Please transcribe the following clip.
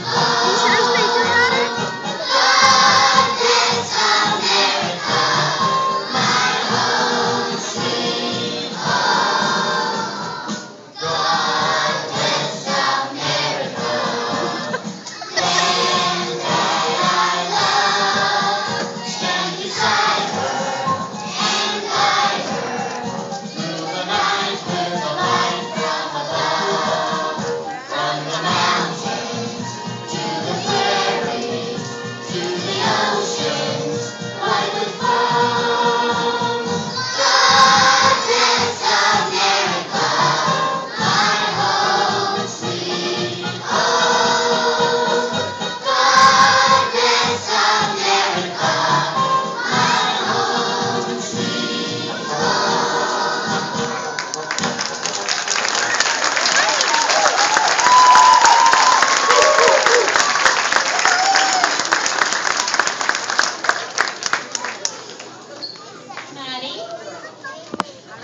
Hallelujah.